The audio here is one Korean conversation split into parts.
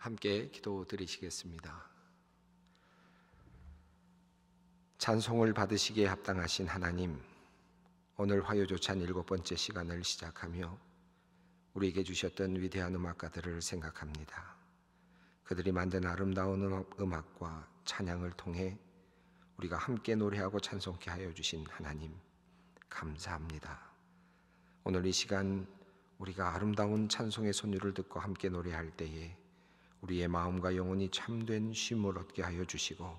함께 기도 드리시겠습니다. 찬송을 받으시기에 합당하신 하나님, 오늘 화요조찬 일곱 번째 시간을 시작하며 우리에게 주셨던 위대한 음악가들을 생각합니다. 그들이 만든 아름다운 음악과 찬양을 통해 우리가 함께 노래하고 찬송케 하여 주신 하나님, 감사합니다. 오늘 이 시간 우리가 아름다운 찬송의 선율을 듣고 함께 노래할 때에 우리의 마음과 영혼이 참된 쉼을 얻게 하여 주시고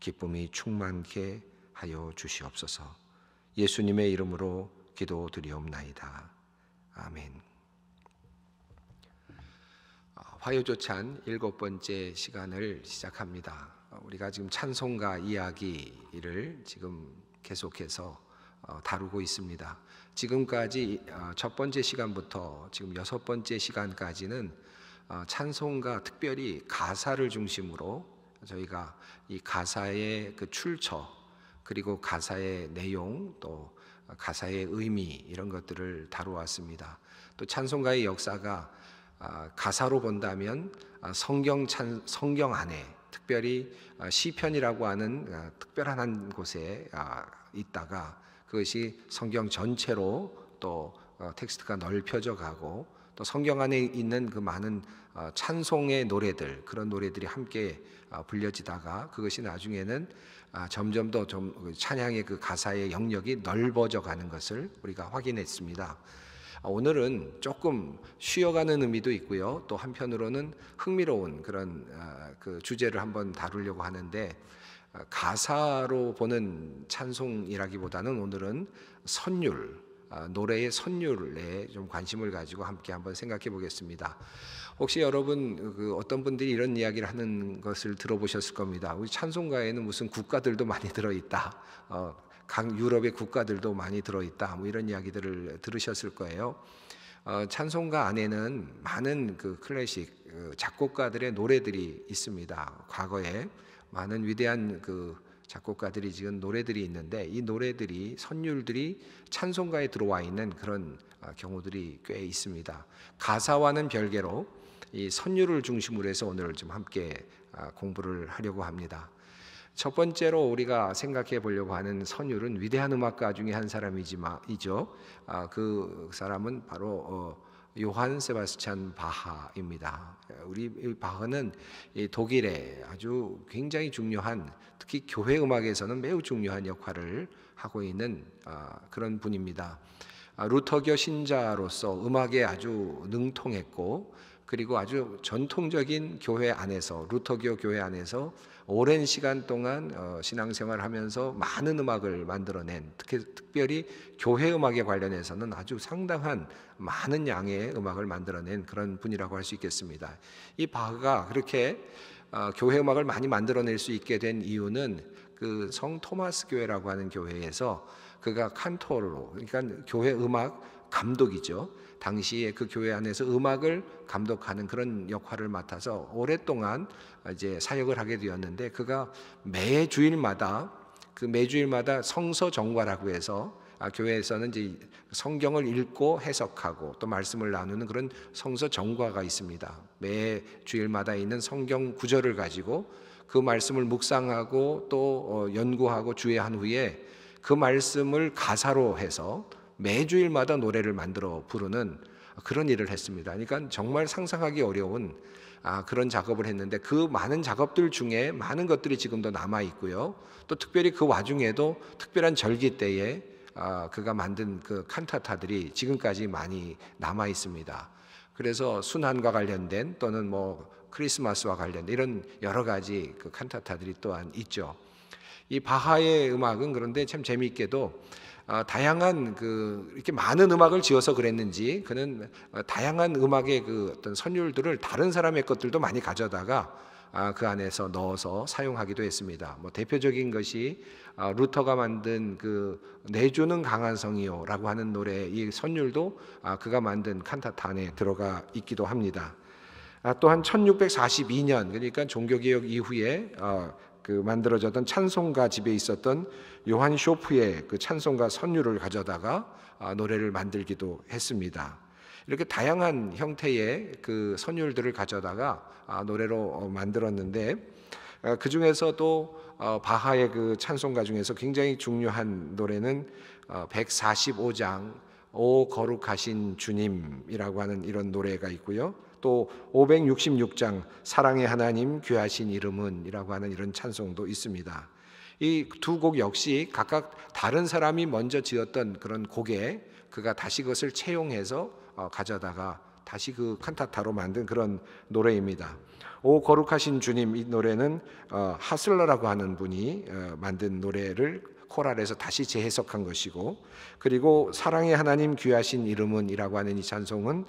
기쁨이 충만케 하여 주시옵소서. 예수님의 이름으로 기도드리옵나이다. 아멘. 아, 화요조찬 일곱 번째 시간을 시작합니다. 우리가 지금 찬송가 이야기를 지금 계속해서 어, 다루고 있습니다. 지금까지 어, 첫 번째 시간부터 지금 여섯 번째 시간까지는 어, 찬송가 특별히 가사를 중심으로 저희가 이 가사의 그 출처 그리고 가사의 내용 또 가사의 의미 이런 것들을 다루었습니다. 또 찬송가의 역사가 아, 가사로 본다면 아, 성경 찬 성경 안에 특별히 아, 시편이라고 하는 특별한 한 곳에 있다가 그것이 성경 전체로 또 어, 텍스트가 넓혀져 가고 또 성경 안에 있는 그 많은 어, 찬송의 노래들 그런 노래들이 함께 어, 불려지다가 그것이 나중에는 아, 점점 더좀 그 찬양의 그 가사의 영역이 넓어져 가는 것을 우리가 확인했습니다. 아, 오늘은 조금 쉬어가는 의미도 있고요. 또 한편으로는 흥미로운 그런 아, 그 주제를 한번 다루려고 하는데 가사로 보는 찬송이라기보다는 오늘은 선율 아, 노래의 선율에 좀 관심을 가지고 함께 한번 생각해 보겠습니다. 혹시 여러분 그 어떤 분들이 이런 이야기를 하는 것을 들어보셨을 겁니다. 우리 찬송가에는 무슨 국가들도 많이 들어 있다. 어, 각 유럽의 국가들도 많이 들어 있다. 뭐 이런 이야기들을 들으셨을 거예요. 어, 찬송가 안에는 많은 그 클래식 그 작곡가들의 노래들이 있습니다. 과거에 많은 위대한 그 작곡가들이 지은 노래들이 있는데 이 노래들이 선율들이 찬송가에 들어와 있는 그런 아, 경우들이 꽤 있습니다. 가사와는 별개로 이 선율을 중심으로 해서 오늘 좀 함께 아, 공부를 하려고 합니다. 첫 번째로 우리가 생각해 보려고 하는 선율은 위대한 음악가 중에 한 사람이지만 이죠. 아, 그 사람은 바로 어, 요한 세바스찬 바하입니다. 우리 바하는 독일의 아주 굉장히 중요한 특히 교회 음악에서는 매우 중요한 역할을 하고 있는 아, 그런 분입니다. 아, 루터교 신자로서 음악에 아주 능통했고 그리고 아주 전통적인 교회 안에서 루터교 교회 안에서 오랜 시간 동안 어, 신앙생활을 하면서 많은 음악을 만들어낸 특히 특별히 교회 음악에 관련해서는 아주 상당한 많은 양의 음악을 만들어낸 그런 분이라고 할 수 있겠습니다. 이 바흐가 그렇게 어, 교회 음악을 많이 만들어낼 수 있게 된 이유는 그 성 토마스 교회라고 하는 교회에서 그가 칸토로 그러니까 교회 음악 감독이죠. 당시에 그 교회 안에서 음악을 감독하는 그런 역할을 맡아서 오랫동안 이제 사역을 하게 되었는데 그가 매 주일마다 그 매주일마다 성서 정과라고 해서 아, 교회에서는 이제 성경을 읽고 해석하고 또 말씀을 나누는 그런 성서 정과가 있습니다. 매 주일마다 있는 성경 구절을 가지고 그 말씀을 묵상하고 또 어, 연구하고 주의한 후에 그 말씀을 가사로 해서 매주일마다 노래를 만들어 부르는 그런 일을 했습니다. 그러니까 정말 상상하기 어려운 아, 그런 작업을 했는데 그 많은 작업들 중에 많은 것들이 지금도 남아 있고요. 또 특별히 그 와중에도 특별한 절기 때에 아, 그가 만든 그 칸타타들이 지금까지 많이 남아 있습니다. 그래서 순환과 관련된 또는 뭐 크리스마스와 관련된 이런 여러 가지 그 칸타타들이 또한 있죠. 이 바하의 음악은 그런데 참 재미있게도 어, 다양한 그 이렇게 많은 음악을 지어서 그랬는지 그는 어, 다양한 음악의 그 어떤 선율들을 다른 사람의 것들도 많이 가져다가 아, 그 안에서 넣어서 사용하기도 했습니다. 뭐 대표적인 것이 어, 루터가 만든 그 내주는 강한 성이요라고 하는 노래 이 선율도 아, 그가 만든 칸타타 안에 들어가 있기도 합니다. 아, 또한 1642년 그러니까 종교개혁 이후에 그 만들어졌던 찬송가 집에 있었던 요한 쇼프의 그 찬송가 선율을 가져다가 아, 노래를 만들기도 했습니다. 이렇게 다양한 형태의 그 선율들을 가져다가 아, 노래로 어, 만들었는데 어, 그 중에서도 어, 바하의 그 찬송가 중에서 굉장히 중요한 노래는 145장 오 거룩하신 주님이라고 하는 이런 노래가 있고요. 또 566장 사랑의 하나님 귀하신 이름은이라고 하는 이런 찬송도 있습니다. 이 두 곡 역시 각각 다른 사람이 먼저 지었던 그런 곡에 그가 다시 그것을 채용해서 어, 가져다가 다시 그 칸타타로 만든 그런 노래입니다. 오 거룩하신 주님 이 노래는 어, 하슬러라고 하는 분이 어, 만든 노래를 코랄에서 다시 재해석한 것이고 그리고 사랑의 하나님 귀하신 이름은이라고 하는 이 찬송은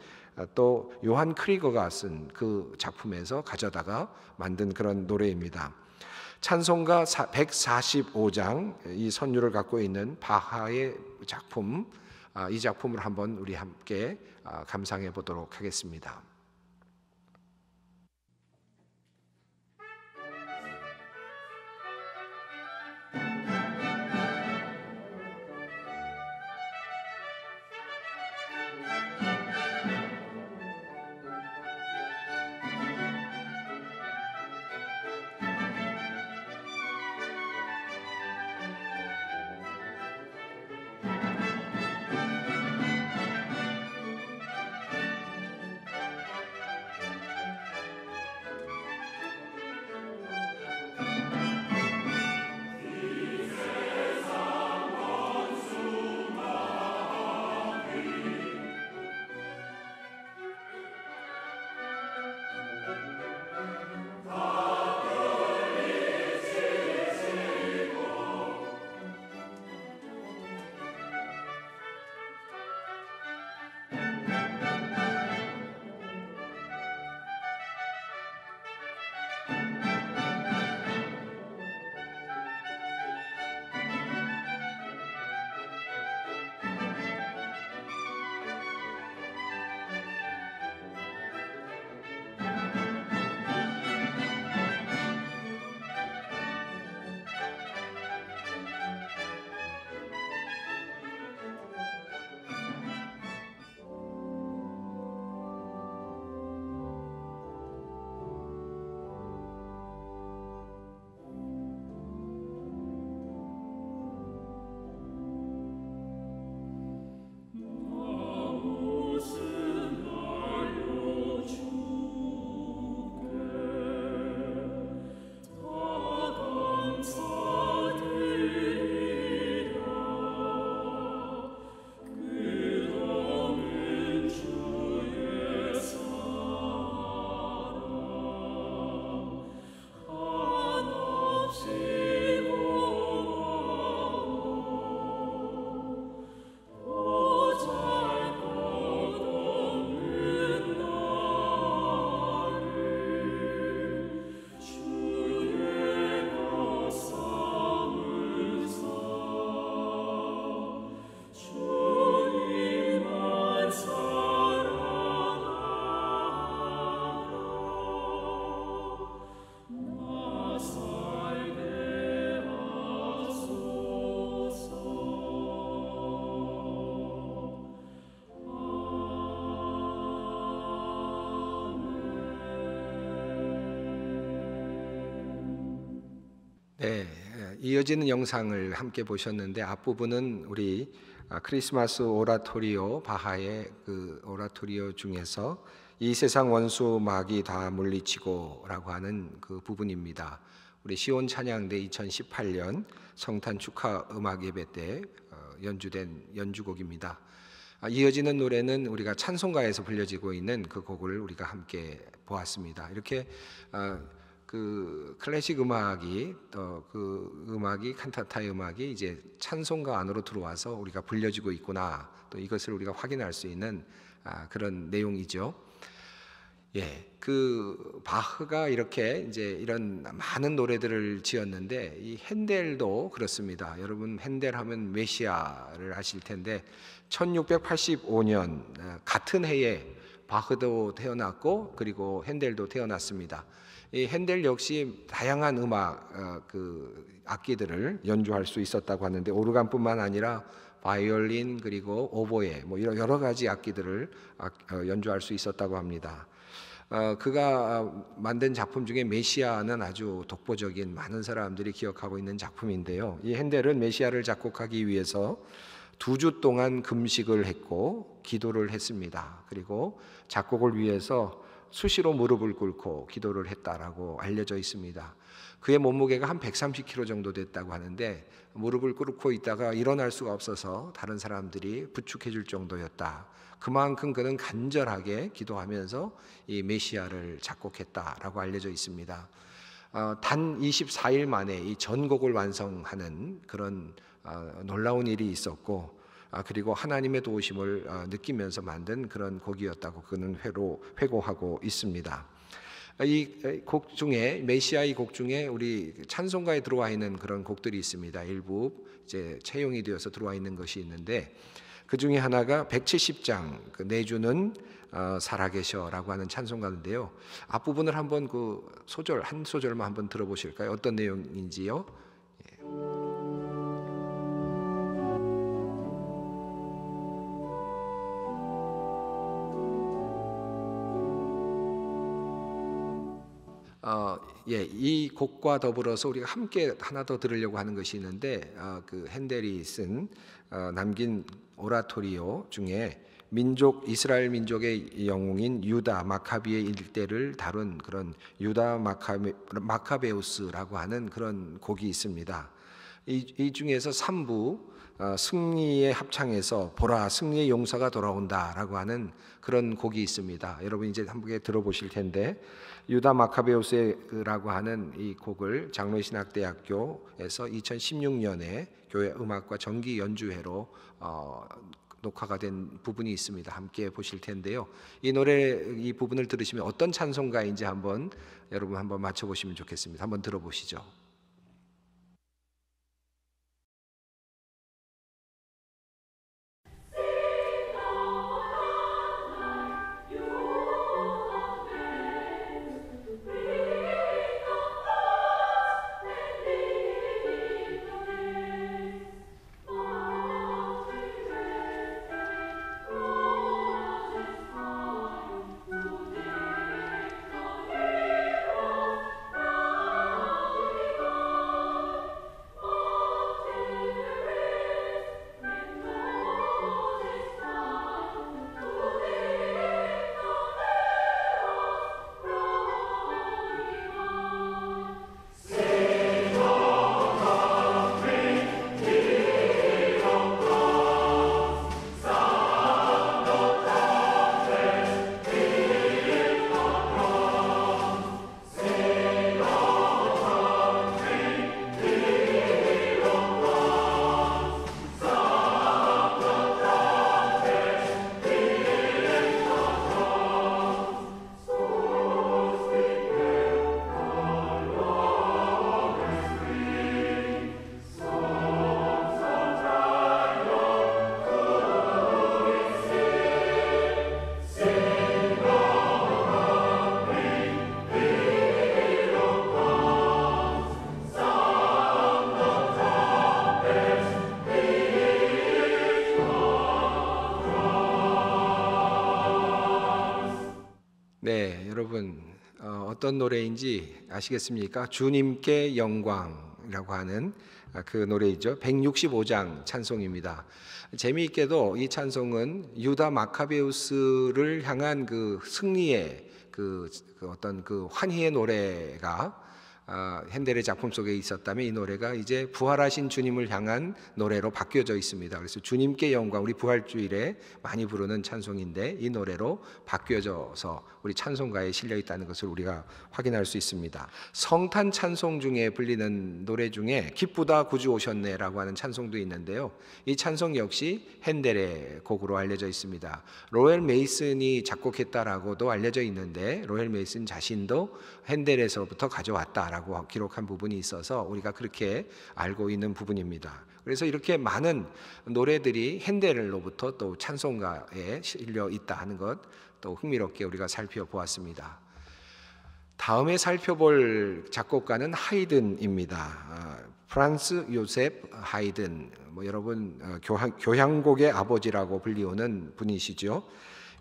또 요한 크리거가 쓴 그 작품에서 가져다가 만든 그런 노래입니다. 찬송가 145장 이 선율을 갖고 있는 바하의 작품 아, 이 작품을 한번 우리 함께 아, 감상해 보도록 하겠습니다. 네, 이어지는 영상을 함께 보셨는데 앞부분은 우리 아, 크리스마스 오라토리오 바하의 그 오라토리오 중에서 이 세상 원수 마귀 다 물리치고라고 하는 그 부분입니다. 우리 시온 찬양대 2018년 성탄 축하 음악 예배 때 어, 연주된 연주곡입니다. 아, 이어지는 노래는 우리가 찬송가에서 불려지고 있는 그 곡을 우리가 함께 보았습니다. 이렇게 아, 그 클래식 음악이 또 그 음악이 칸타타의 음악이 이제 찬송가 안으로 들어와서 우리가 불려지고 있구나 또 이것을 우리가 확인할 수 있는 아, 그런 내용이죠. 예, 그 바흐가 이렇게 이제 이런 많은 노래들을 지었는데 이 핸델도 그렇습니다. 여러분 핸델 하면 메시아를 아실 텐데 1685년 아, 같은 해에 바흐도 태어났고 그리고 핸델도 태어났습니다. 이 핸델 역시 다양한 음악 어, 그 악기들을 연주할 수 있었다고 하는데 오르간뿐만 아니라 바이올린 그리고 오보에 뭐 이런 여러 가지 악기들을 악- 어, 연주할 수 있었다고 합니다. 어, 그가 만든 작품 중에 메시아는 아주 독보적인 많은 사람들이 기억하고 있는 작품인데요. 이 핸델은 메시아를 작곡하기 위해서 두 주 동안 금식을 했고 기도를 했습니다. 그리고 작곡을 위해서 수시로 무릎을 꿇고 기도를 했다라고 알려져 있습니다. 그의 몸무게가 한 130kg 정도 됐다고 하는데 무릎을 꿇고 있다가 일어날 수가 없어서 다른 사람들이 부축해 줄 정도였다. 그만큼 그는 간절하게 기도하면서 이 메시아를 작곡했다라고 알려져 있습니다. 어, 단 24일 만에 이 전곡을 완성하는 그런 어, 놀라운 일이 있었고 아, 그리고 하나님의 도우심을 어, 느끼면서 만든 그런 곡이었다고 그는 회로 회고하고 있습니다. 이 곡 중에 메시아의 곡 중에 우리 찬송가에 들어와 있는 그런 곡들이 있습니다. 일부 이제 채용이 되어서 들어와 있는 것이 있는데 그 중에 하나가 170장 그 내주는 어, 살아계셔라고 하는 찬송가인데요. 앞부분을 한번 그 소절 한 소절만 한번 들어보실까요? 어떤 내용인지요? 어, 예, 이 곡과 더불어서 우리가 함께 하나 더 들으려고 하는 것이 있는데 어, 그 핸델이 쓴 어, 남긴 오라토리오 중에 민족 이스라엘 민족의 영웅인 유다 마카비의 일대를 다룬 그런 유다 마카베, 마카베우스라고 하는 그런 곡이 있습니다. 이, 이 중에서 3부 어, 승리의 합창에서 보라 승리의 용사가 돌아온다라고 하는 그런 곡이 있습니다. 여러분 이제 한번 들어보실 텐데 유다 마카베우스라고 하는 이 곡을 장로신학대학교에서 2016년에 교회 음악과 정기 연주회로 어, 녹화가 된 부분이 있습니다. 함께 보실 텐데요. 이 노래 이 부분을 들으시면 어떤 찬송가인지 한번 여러분 한번 맞춰 보시면 좋겠습니다. 한번 들어보시죠. 어, 어떤 노래인지 아시겠습니까? 주님께 영광이라고 하는 아, 그 노래이죠. 165장 찬송입니다. 재미있게도 이 찬송은 유다 마카베우스를 향한 그 승리의 그, 그 어떤 그 환희의 노래가 아, 핸델의 작품 속에 있었다면 이 노래가 이제 부활하신 주님을 향한 노래로 바뀌어져 있습니다. 그래서 주님께 영광 우리 부활주일에 많이 부르는 찬송인데 이 노래로 바뀌어져서 우리 찬송가에 실려 있다는 것을 우리가 확인할 수 있습니다. 성탄 찬송 중에 불리는 노래 중에 기쁘다 구주 오셨네라고 하는 찬송도 있는데요. 이 찬송 역시 핸델의 곡으로 알려져 있습니다. 로엘 메이슨이 작곡했다라고도 알려져 있는데 로엘 메이슨 자신도 핸델에서부터 가져왔다라고 기록한 부분이 있어서 우리가 그렇게 알고 있는 부분입니다. 그래서 이렇게 많은 노래들이 핸델로부터 또 찬송가에 실려 있다 하는 것 또 흥미롭게 우리가 살펴보았습니다. 다음에 살펴볼 작곡가는 하이든입니다. 아, 프란스 요셉 하이든 뭐 여러분 어, 교향, 교향 곡의 아버지라고 불리우는 분이시죠.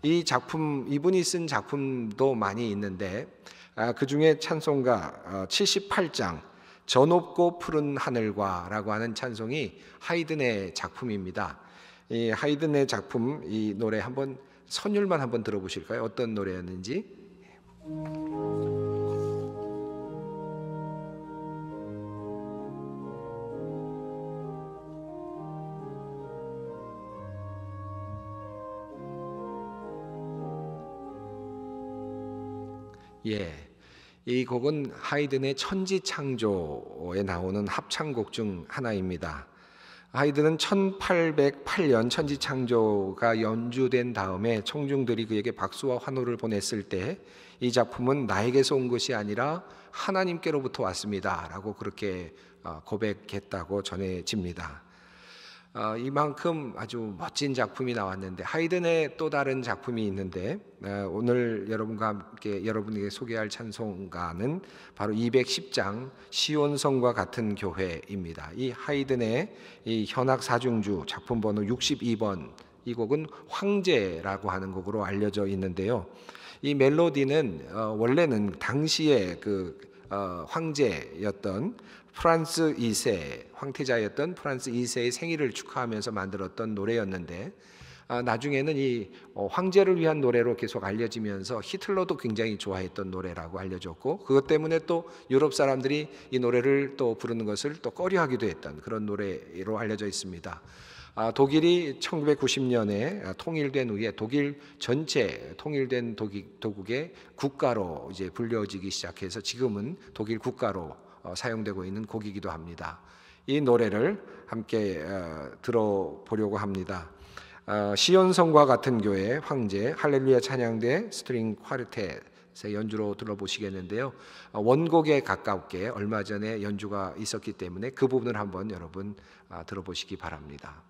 이 작품 이분이 쓴 작품도 많이 있는데 아, 그 중에 찬송가 어, 78장 저 높고 푸른 하늘과라고 하는 찬송이 하이든의 작품입니다. 이 하이든의 작품 이 노래 한번 선율만 한번 들어보실까요? 어떤 노래였는지? 예. 이 곡은 하이든의 천지창조에 나오는 합창곡 중 하나입니다. 하이든은 1808년 천지창조가 연주된 다음에 청중들이 그에게 박수와 환호를 보냈을 때 이 작품은 나에게서 온 것이 아니라 하나님께로부터 왔습니다 라고 그렇게 어, 고백했다고 전해집니다. 어, 이만큼 아주 멋진 작품이 나왔는데 하이든의 또 다른 작품이 있는데 어, 오늘 여러분과 함께 여러분에게 소개할 찬송가는 바로 210장 시온성과 같은 교회입니다. 이 하이든의 이 현악 사중주 작품 번호 62번 이 곡은 황제라고 하는 곡으로 알려져 있는데요. 이 멜로디는 어, 원래는 당시에 그 어, 황제였던 프란츠 2세 황태자였던 프란츠 2세의 생일을 축하하면서 만들었던 노래였는데 아, 나중에는 이 어, 황제를 위한 노래로 계속 알려지면서 히틀러도 굉장히 좋아했던 노래라고 알려졌고 그것 때문에 또 유럽 사람들이 이 노래를 또 부르는 것을 또 꺼려하기도 했던 그런 노래로 알려져 있습니다. 아, 독일이 1990년에 통일된 후에 독일 전체 통일된 독국의 국가로 이제 불려지기 시작해서 지금은 독일 국가로 어, 사용되고 있는 곡이기도 합니다. 이 노래를 함께 어, 들어보려고 합니다. 어, 시온성과 같은 교회 황제 할렐루야 찬양대 string quartet의 연주로 들어보시겠는데요. 원곡에 가깝게 얼마 전에 연주가 있었기 때문에 그 부분을 한번 여러분 들어보시기 바랍니다.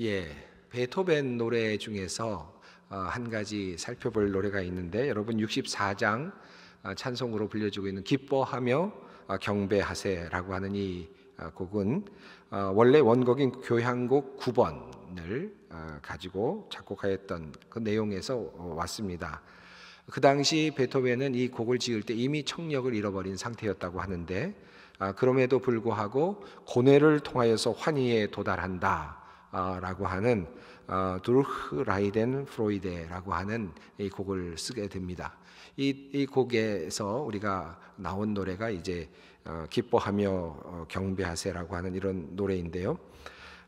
예, 베토벤 노래 중에서 어, 한 가지 살펴볼 노래가 있는데 여러분 64장 어, 찬송으로 불려지고 있는 기뻐하며 어, 경배하세라고 하는 이 곡은 원래 원곡인 교향곡 9번을 가지고 작곡하였던 그 내용에서 왔습니다. 그 당시 베토벤은 이 곡을 지을 때 이미 청력을 잃어버린 상태였다고 하는데 아, 그럼에도 불구하고 고뇌를 통하여서 환희에 도달한다 라고 하는 어, 두르흐 라이덴 프로이데라고 하는 이 곡을 쓰게 됩니다. 이, 이 곡에서 우리가 나온 노래가 이제 어, 기뻐하며 어, 경배하세라고 하는 이런 노래인데요.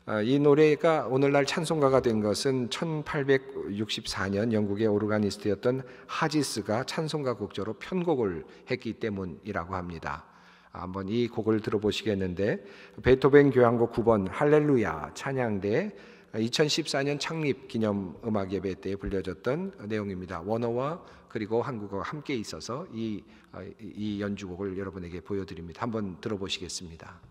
어, 이 노래가 오늘날 찬송가가 된 것은 1864년 영국의 오르가니스트였던 하지스가 찬송가 곡조로 편곡을 했기 때문이라고 합니다. 한번 이 곡을 들어보시겠는데 베토벤 교향곡 9번 할렐루야 찬양대 2014년 창립 기념 음악 예배 때 불려졌던 내용입니다. 원어와 그리고 한국어가 함께 있어서 이, 이 연주곡을 여러분에게 보여드립니다. 한번 들어보시겠습니다.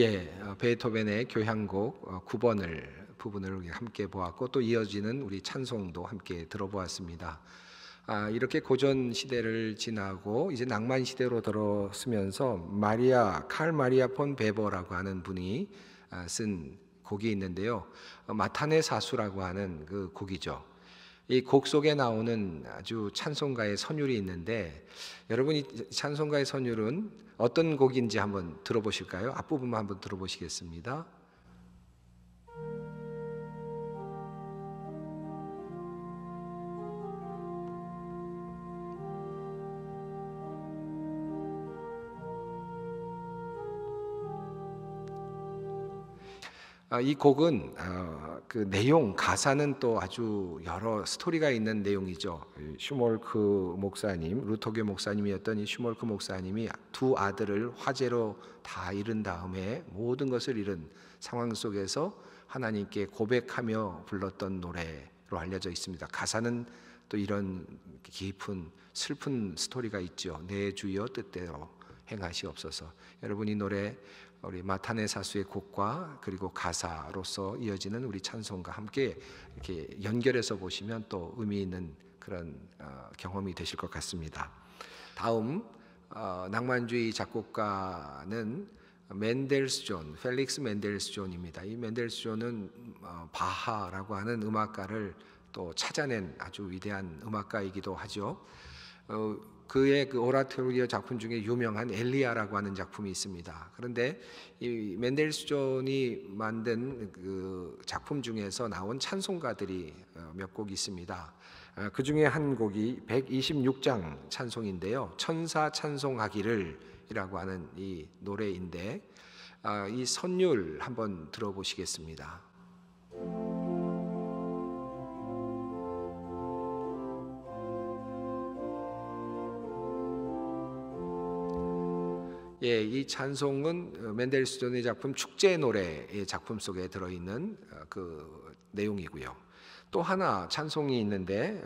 예, 어, 베토벤의 교향곡 9번을 부분을 함께 보았고 또 이어지는 우리 찬송도 함께 들어보았습니다. 아, 이렇게 고전 시대를 지나고 이제 낭만 시대로 들어서면서 마리아 칼 마리아 폰 베버라고 하는 분이 아, 쓴 곡이 있는데요. 어, 마타네 사수라고 하는 그 곡이죠. 이 곡 속에 나오는 아주 찬송가의 선율이 있는데 여러분 이 찬송가의 선율은 어떤 곡인지 한번 들어보실까요? 앞부분만 한번 들어보시겠습니다. 이 곡은 어, 그 내용 가사는 또 아주 여러 스토리가 있는 내용이죠. 슈몰크 목사님, 루터교 목사님이었던 이 슈몰크 목사님이 두 아들을 화재로 다 잃은 다음에 모든 것을 잃은 상황 속에서 하나님께 고백하며 불렀던 노래로 알려져 있습니다. 가사는 또 이런 깊은 슬픈 스토리가 있죠. 내 주여 뜻대로 행하시옵소서. 여러분 이 노래 우리 마탄의 사수의 곡과 그리고 가사로서 이어지는 우리 찬송과 함께 이렇게 연결해서 보시면 또 의미 있는 그런 어, 경험이 되실 것 같습니다. 다음 어, 낭만주의 작곡가는 멘델스존, 펠릭스 멘델스존입니다. 이 멘델스존은 어, 바하라고 하는 음악가를 또 찾아낸 아주 위대한 음악가이기도 하죠. 어, 그의 그 오라토리오 작품 중에 유명한 엘리야라고 하는 작품이 있습니다. 그런데 이 멘델스 존이 만든 그 작품 중에서 나온 찬송가들이 어, 몇곡 있습니다. 어, 그 중에 한 곡이 126장 찬송인데요. 천사 찬송하기를이라고 하는 이 노래인데 아, 이 선율 한번 들어보시겠습니다. 예, 이 찬송은 어, 멘델스존의 작품 축제 노래의 작품 속에 들어 있는 어, 그 내용이고요. 또 하나 찬송이 있는데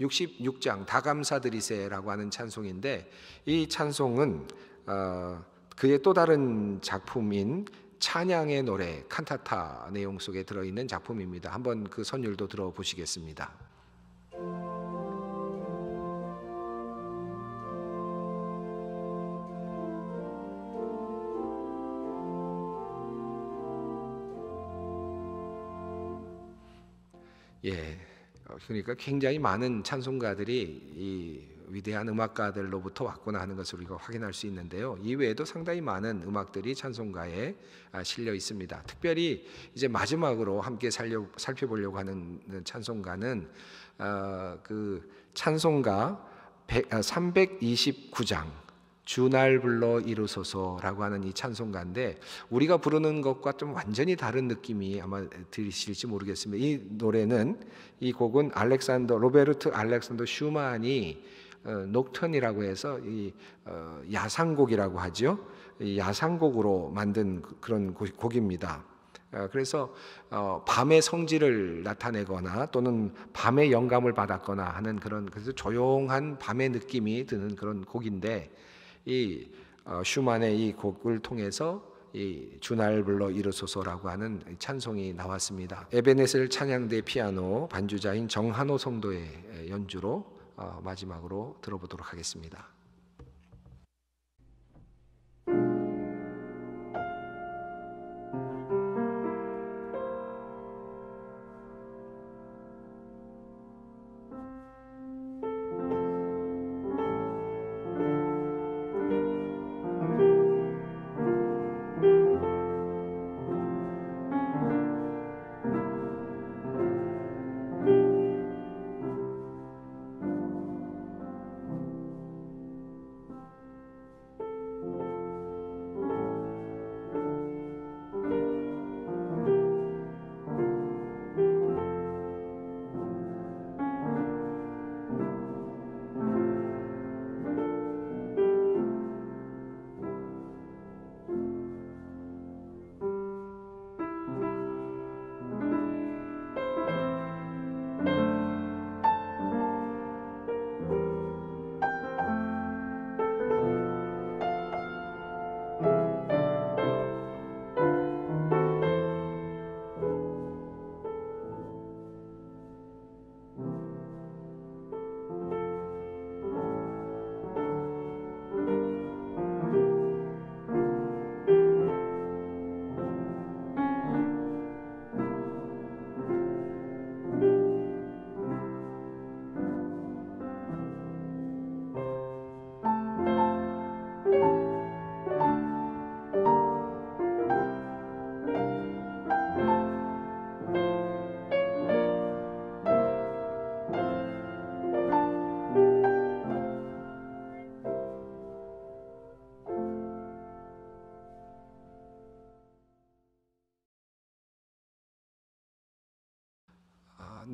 66장 어, 다감사드리세라고 하는 찬송인데 이 찬송은 그의 또 다른 작품인 찬양의 노래 칸타타 내용 속에 들어 있는 작품입니다. 한번 그 선율도 들어보시겠습니다. 예, 어, 그러니까 굉장히 많은 찬송가들이 이 위대한 음악가들로부터 왔구나 하는 것을 우리가 확인할 수 있는데요. 이 외에도 상당히 많은 음악들이 찬송가에 아, 실려 있습니다. 특별히 이제 마지막으로 함께 살려, 살펴보려고 하는 찬송가는 어, 그 찬송가 329장 주날 불러 이루소서라고 하는 이 찬송가인데 우리가 부르는 것과 좀 완전히 다른 느낌이 아마 들으실지 모르겠습니다. 이 노래는 이 곡은 알렉산더 로베르트 알렉산더 슈만이 어, 녹턴이라고 해서 이 어, 야상곡이라고 하죠. 이 야상곡으로 만든 그, 그런 곡입니다. 어, 그래서 어, 밤의 성질을 나타내거나 또는 밤의 영감을 받았거나 하는 그런 그래서 조용한 밤의 느낌이 드는 그런 곡인데 이 어, 슈만의 이 곡을 통해서 이 주날 불러 이루소서라고 하는 찬송이 나왔습니다. 에베네셀 찬양대 피아노 반주자인 정한호 성도의 연주로 어, 마지막으로 들어보도록 하겠습니다.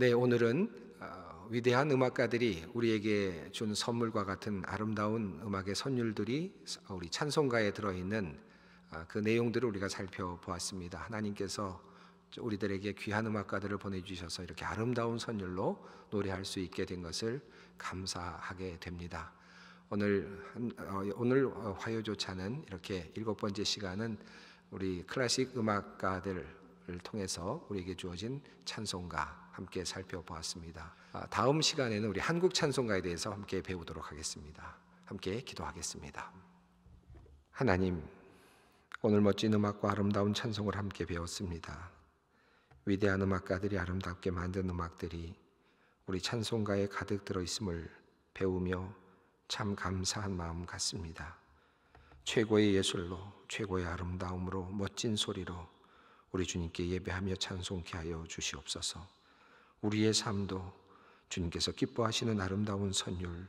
네, 오늘은 어, 위대한 음악가들이 우리에게 준 선물과 같은 아름다운 음악의 선율들이 우리 찬송가에 들어있는 아, 그 내용들을 우리가 살펴보았습니다. 하나님께서 우리들에게 귀한 음악가들을 보내주셔서 이렇게 아름다운 선율로 노래할 수 있게 된 것을 감사하게 됩니다. 오늘 한- 어, 오늘 어, 화요조차는 이렇게 일곱 번째 시간은 우리 클래식 음악가들을 통해서 우리에게 주어진 찬송가 함께 살펴보았습니다. 아, 다음 시간에는 우리 한국 찬송가에 대해서 함께 배우도록 하겠습니다. 함께 기도하겠습니다. 하나님, 오늘 멋진 음악과 아름다운 찬송을 함께 배웠습니다. 위대한 음악가들이 아름답게 만든 음악들이 우리 찬송가에 가득 들어 있음을 배우며 참 감사한 마음 같습니다. 최고의 예술로 최고의 아름다움으로 멋진 소리로 우리 주님께 예배하며 찬송케 하여 주시옵소서. 우리의 삶도 주님께서 기뻐하시는 아름다운 선율,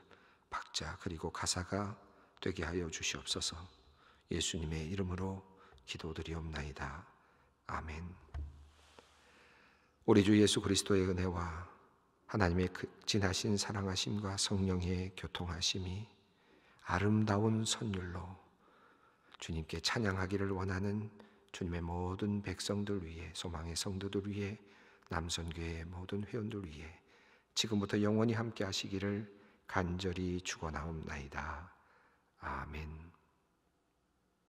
박자 그리고 가사가 되게 하여 주시옵소서. 예수님의 이름으로 기도드리옵나이다. 아멘. 우리 주 예수 그리스도의 은혜와 하나님의 그 진하신 사랑하심과 성령의 교통하심이 아름다운 선율로 주님께 찬양하기를 원하는 주님의 모든 백성들 위해 소망의 성도들 위해 남선교의 모든 회원들 위해 지금부터 영원히 함께 하시기를 간절히 축원하옵나이다. 아멘.